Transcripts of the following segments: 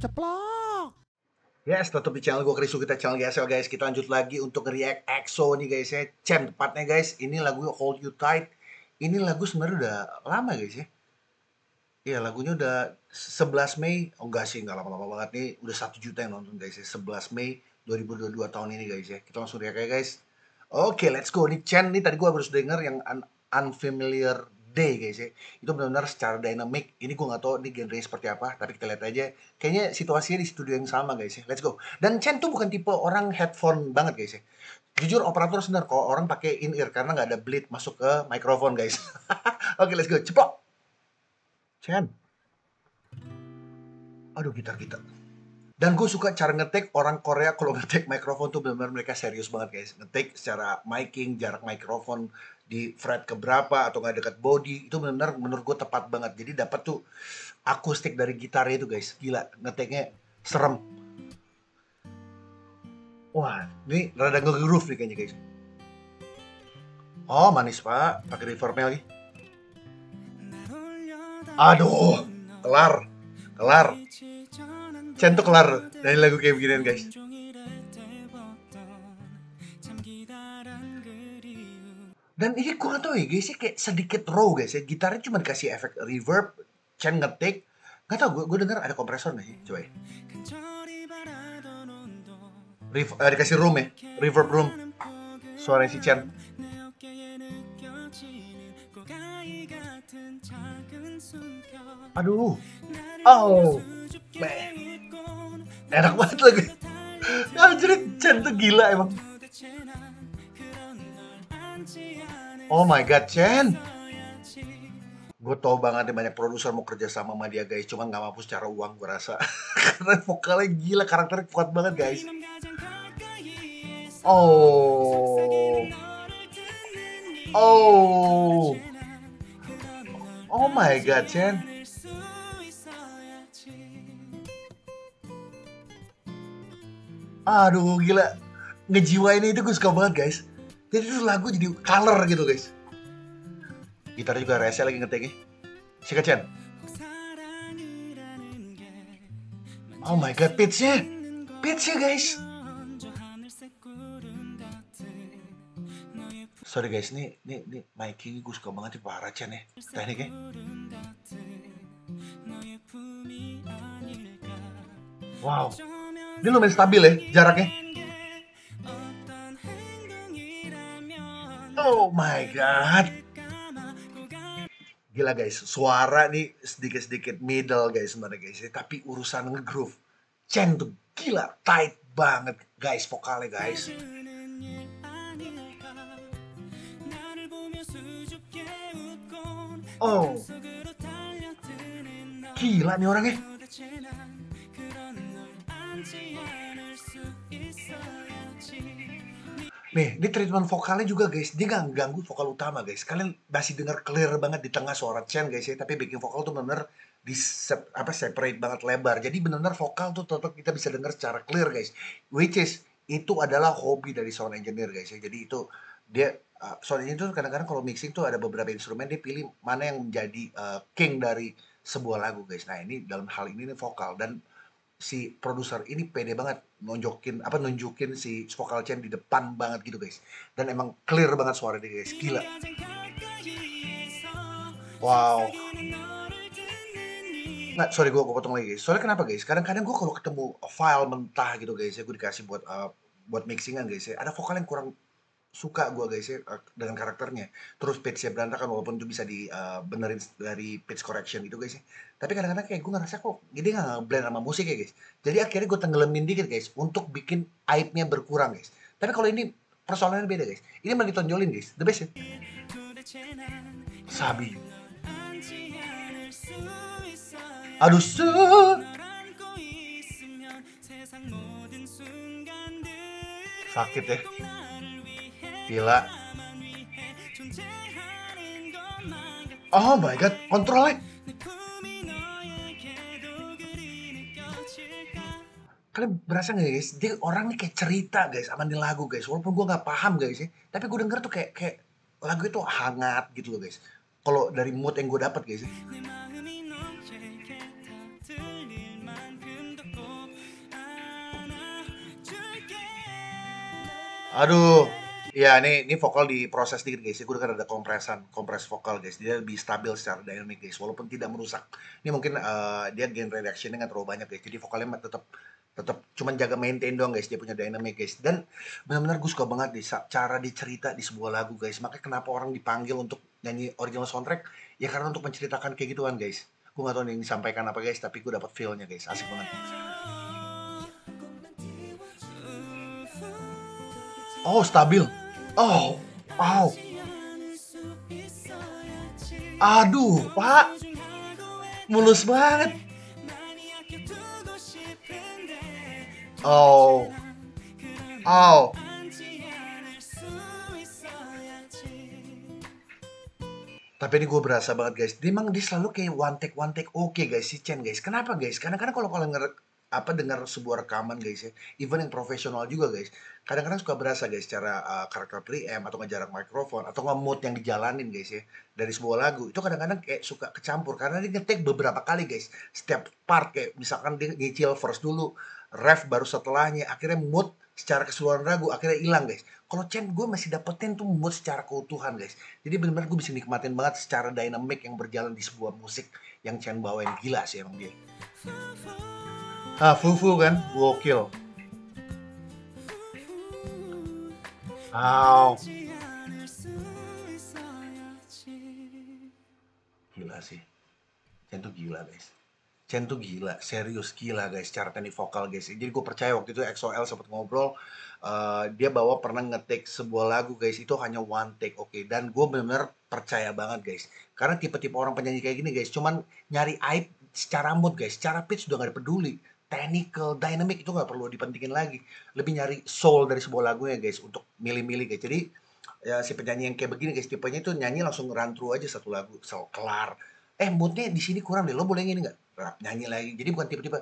Ceplok. Yes, tetap di channel gue Krisu kita channel GSL guys. Kita lanjut lagi untuk react EXO nih guys ya. Cem tepatnya guys. Ini lagu Hold You Tight. Ini lagu sebenarnya udah lama guys ya. Iya lagunya udah 11 Mei. Oh enggak sih, enggak lama-lama banget nih. Udah 1 juta yang nonton guys ya. 11 Mei 2022 tahun ini guys ya. Kita langsung react ya guys. Oke, let's go. Ini Chen nih tadi gue harus denger yang un Unfamiliar Day guys ya. Itu benar-benar secara dynamic. Ini gue gak tahu ini genre seperti apa, tapi kita lihat aja. Kayaknya situasinya di studio yang sama guys ya. Let's go. Dan Chen tuh bukan tipe orang headphone banget guys ya. Jujur operator sebenarnya kalau orang pakai in ear karena nggak ada bleed masuk ke mikrofon guys. Oke, let's go. Ceplok. Chen. Aduh, gitar-gitar. Dan gue suka cara ngetik orang Korea kalau ngetik mikrofon tuh benar-benar mereka serius banget guys. Ngetik secara miking, jarak mikrofon di fret keberapa atau nggak dekat body itu benar-benar menurut gue tepat banget. Jadi dapat tuh akustik dari gitarnya itu guys. Gila, ngetiknya serem. Wah, ini rada nge-groove nih kayaknya guys. Oh, manis pak. Pakai reverbnya lagi. Aduh, kelar. Kelar. Chen tuh kelar dari lagu kayak beginian guys. Dan ini gue gak tau ya guys, ya kayak sedikit raw guys ya. Gitarnya cuma dikasih efek reverb, Chen ngetik. Gak tau, gue, denger ada kompresor gak sih? Coba ya. Rev, uh, dikasih room ya, reverb room. Suara si Chen. Aduh. Oh. Man. Enak banget lagi. Anjir, Chen tuh gila emang. Oh my god, Chen. Gue tau banget nih banyak produser mau kerja sama sama dia guys, cuman gak mampu secara uang gue rasa. Karena vokalnya gila, karakternya kuat banget guys. Oh. Oh. Oh my god, Chen. Aduh, gila. Ngejiwain itu gue suka banget, guys. Jadi itu lagu jadi color gitu, guys. Gitarnya juga rese lagi ngeteknya. Sikat, Chen. Oh my god, pitch-nya. Pitch-nya, guys. Sorry guys, ini, ini, ini miking gue suka banget nih parah Chen ya. Tekniknya. Wow. Ini lumayan stabil ya jaraknya. Oh my god. Gila guys, suara nih sedikit-sedikit middle guys sebenarnya guys. Tapi urusan ngegroove, Chen tuh gila tight banget guys vokalnya guys. Oh, gila nih orangnya. Nih, ini treatment vokalnya juga guys, dia nggak ganggu vokal utama guys. Kalian masih dengar clear banget di tengah suara Chen guys ya, tapi backing vokal tuh bener di sep, apa separate banget lebar. Jadi benar-benar vokal tuh tetap kita bisa dengar secara clear guys. Which is itu adalah hobi dari sound engineer guys ya. Jadi itu dia uh, sound engineer tuh kadang-kadang kalau mixing tuh ada beberapa instrumen dia pilih mana yang menjadi uh, king dari sebuah lagu guys. Nah ini dalam hal ini nih vokal dan si produser ini pede banget nunjukin apa nunjukin si vokal Chen di depan banget gitu guys. Dan emang clear banget suara dia guys. Gila. Wow. Nggak sorry gue potong lagi guys. Soalnya kenapa guys? Kadang-kadang gue kalau ketemu file mentah gitu guys ya gue dikasih buat uh, buat mixingan guys ya ada vokal yang kurang suka gue guys ya dengan karakternya. Terus pitch-nya berantakan walaupun itu bisa di uh, benerin dari pitch correction gitu guys ya. Tapi kadang-kadang kayak gue ngerasa kok jadi nggak blend sama musik ya guys. Jadi akhirnya gue tenggelamin dikit guys untuk bikin aibnya berkurang guys. Tapi kalau ini persoalannya beda guys. Ini malah ditonjolin guys. The best ya. Sabi. Aduh su. Sakit ya Gila. Oh my god, kontrolnya. Eh. Kalian berasa gak guys? Dia orang nih kayak cerita guys sama di lagu guys. Walaupun gue gak paham guys ya. Tapi gue denger tuh kayak kayak lagu itu hangat gitu loh guys. Kalau dari mood yang gue dapat guys. Ya. Aduh, ya ini ini vokal diproses dikit guys. Gue kan ada kompresan, kompres vokal guys. Dia lebih stabil secara dynamic guys, walaupun tidak merusak. Ini mungkin uh, dia gain reduction nggak terlalu banyak guys. Jadi vokalnya tetap tetap cuman jaga maintain doang guys dia punya dynamic guys dan benar-benar gue suka banget di cara dicerita di sebuah lagu guys makanya kenapa orang dipanggil untuk nyanyi original soundtrack ya karena untuk menceritakan kayak gituan guys gue gak tau nih disampaikan apa guys tapi gue dapat feelnya guys asik banget oh stabil oh wow aduh pak mulus banget oh oh Tapi ini gue berasa banget guys. Dia emang dia selalu kayak one take one take oke okay, guys si Chen guys. Kenapa guys? Karena kadang kalau kalian apa dengar sebuah rekaman guys ya, even yang profesional juga guys. Kadang-kadang suka berasa guys cara uh, karakter preamp atau ngejarak mikrofon atau nge-mood yang dijalanin guys ya dari sebuah lagu. Itu kadang-kadang kayak suka kecampur karena dia ngetik beberapa kali guys. Setiap part kayak misalkan dia nyicil verse dulu, ref baru setelahnya, akhirnya mood secara keseluruhan lagu akhirnya hilang guys. Kalau Chen gue masih dapetin tuh mood secara keutuhan guys. Jadi benar-benar gue bisa nikmatin banget secara dynamic yang berjalan di sebuah musik yang Chen bawain gila sih emang dia ah Fufu kan gokil Wow. Gila sih. Chen tuh gila guys. Chen tuh gila, serius gila guys, cara teknik vokal guys. Jadi gue percaya waktu itu XOL sempat ngobrol, uh, dia bawa pernah ngetik sebuah lagu guys, itu hanya one take, oke. Okay. Dan gue benar-benar percaya banget guys. Karena tipe-tipe orang penyanyi kayak gini guys, cuman nyari aib secara mood guys, secara pitch sudah gak peduli. Technical, dynamic itu gak perlu dipentingin lagi. Lebih nyari soul dari sebuah lagunya guys, untuk milih-milih guys. Jadi ya si penyanyi yang kayak begini guys, tipenya itu nyanyi langsung run through aja satu lagu, so, kelar. Eh moodnya di sini kurang deh, lo boleh gini nggak? rap nyanyi lagi jadi bukan tiba-tiba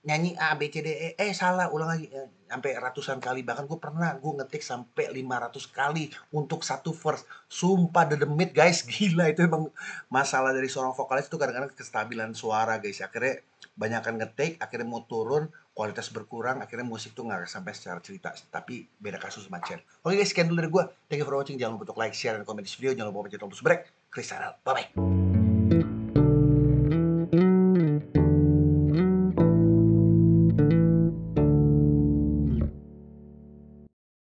nyanyi A B C D E eh salah ulang lagi. Eh, sampai ratusan kali. Bahkan gue pernah gue ngetik sampai 500 kali untuk satu verse. Sumpah the demit guys. Gila itu emang masalah dari seorang vokalis itu kadang-kadang kestabilan suara guys. Akhirnya banyak kan ngetik akhirnya mau turun kualitas berkurang akhirnya musik tuh nggak sampai secara cerita. Tapi beda kasus sama oke guys sekian dulu dari gue thank you for watching. Jangan lupa untuk like share dan komen di video jangan lupa pencet tombol subscribe. Chris bye bye